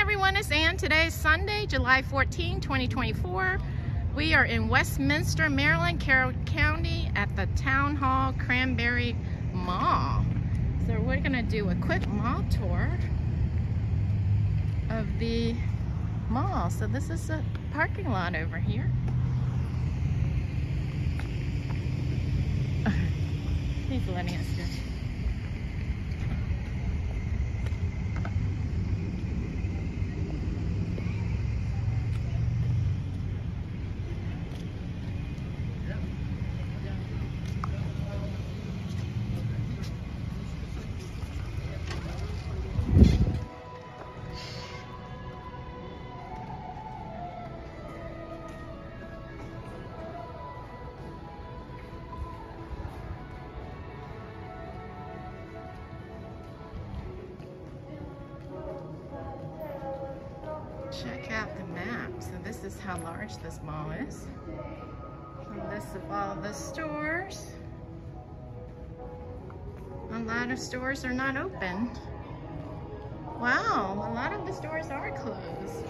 everyone, it's Ann. Today is Sunday, July 14, 2024. We are in Westminster, Maryland, Carroll County at the Town Mall Cranberry Mall. So we're gonna do a quick mall tour of the mall. So this is a parking lot over here. He's letting us go. Check out the map. So this is how large this mall is. A list of all the stores. A lot of stores are not open. Wow, a lot of the stores are closed.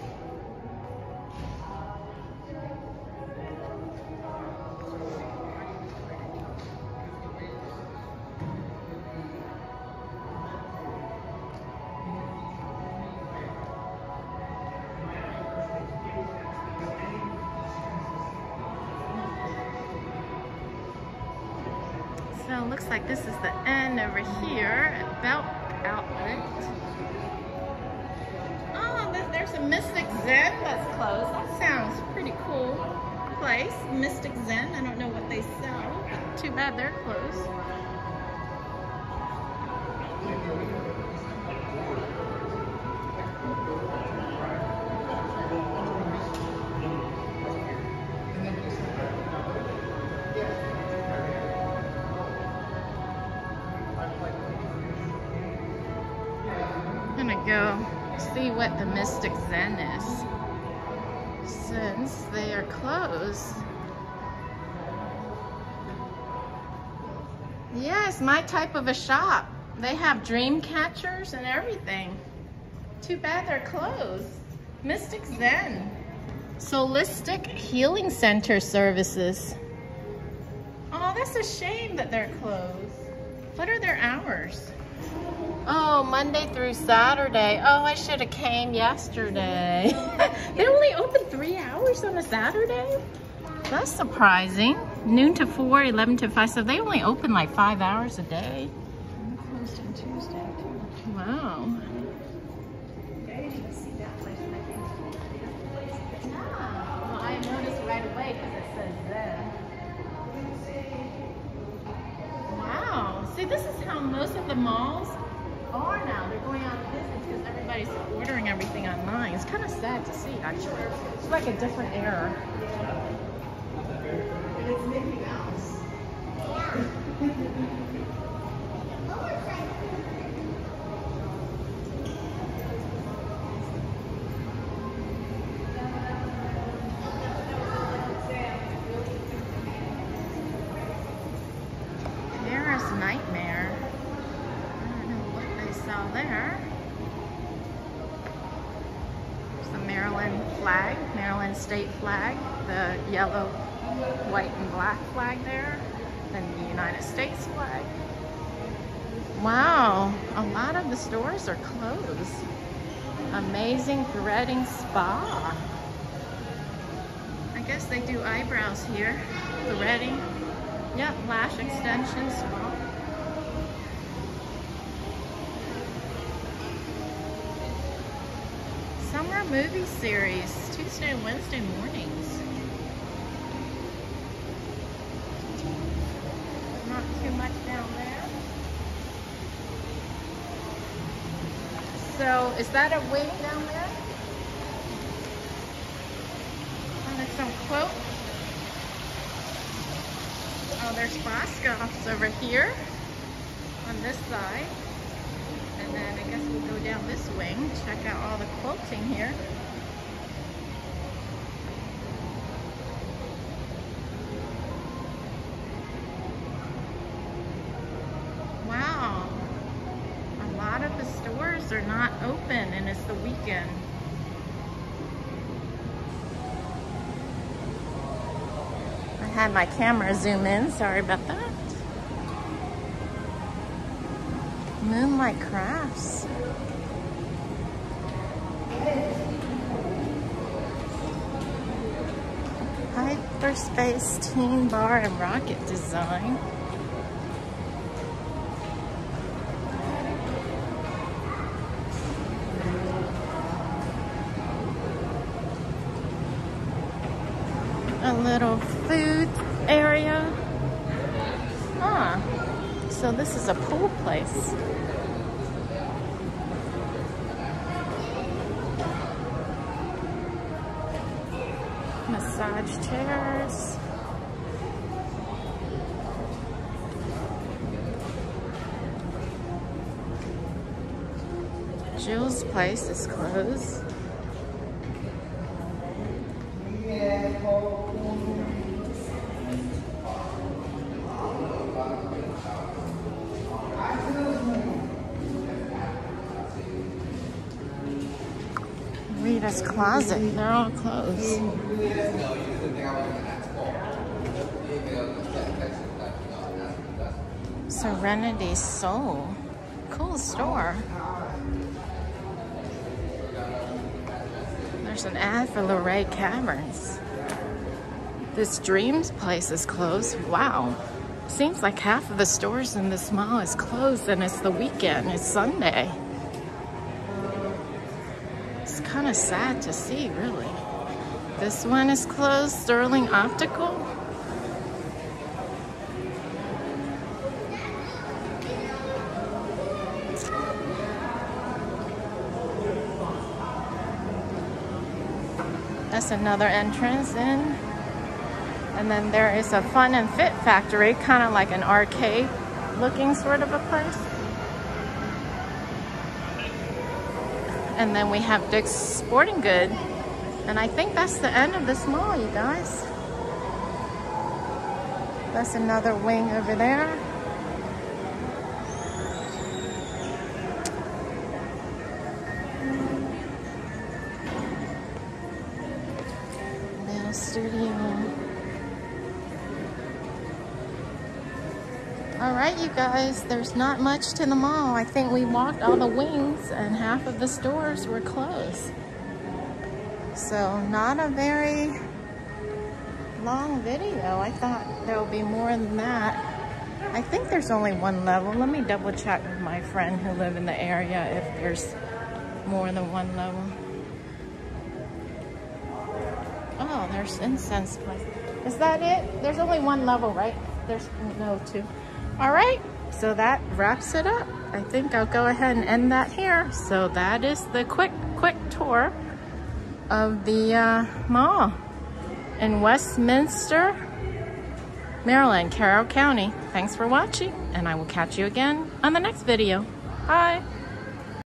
So it looks like this is the end over here at Belk Outlet. Oh, there's, a Mystic Zen that's closed. That sounds pretty cool place. Mystic Zen. I don't know what they sell, too bad they're closed. Go see what the Mystic Zen is since they are closed. Yes, my type of a shop. They have dream catchers and everything. Too bad they're closed. Mystic Zen. Holistic Healing Center services. Oh, that's a shame that they're closed. What are their hours? Oh, Monday through Saturday. Oh, I should have came yesterday. they only open three hours on a Saturday? That's surprising. Noon to 4, 11 to 5. So they only open like five hours a day. Closed on Tuesday too. Wow. See, this is how most of the malls are now. They're going out of business because everybody's ordering everything online. It's kind of sad to see, actually. It's like a different era. And it's Mickey Mouse. There's Nightmare. I don't know sell there. There's the Maryland flag, Maryland state flag, the yellow, white, and black flag there, then the United States flag. Wow, a lot of the stores are closed. Amazing threading spa. I guess they do eyebrows here, threading. Yep, lash extensions. Summer movie series, Tuesday and Wednesday mornings. Not too much down there. So, is that a wing down there? And there's some quote Oh, there's Boscov's over here on this side. And then I guess we'll go down this wing, check out all the quilting here. Wow, a lot of the stores are not open and it's the weekend. I had my camera zoom in, sorry about that. Moonlight Crafts. Hyperspace Teen Bar and Rocket Design. A little food area. Ah, so this is a pool place. massage chairs. Jill's place is closed. Closet, they're all closed. Serenity Soul. Cool store. There's an ad for Luray Caverns. This Dreams place is closed. Wow. Seems like half of the stores in this mall is closed and it's the weekend. It's Sunday. Kind of sad to see, really. This one is closed. Sterling Optical. That's another entrance in. And then there is a fun and fit factory, kind of like an arcade looking sort of a place. And then we have Dick's Sporting Good. And I think that's the end of this mall, you guys. That's another wing over there. Nail studio. All right, you guys, there's not much to the mall. I think we walked all the wings and half of the stores were closed. So not a very long video. I thought there would be more than that. I think there's only one level. Let me double check with my friend who live in the area if there's more than one level. Oh, there's incense place. Is that it? There's only one level, right? There's no two. All right, so that wraps it up. I think I'll go ahead and end that here. So that is the quick, quick tour of the uh, mall in Westminster, Maryland, Carroll County. Thanks for watching, and I will catch you again on the next video. Bye.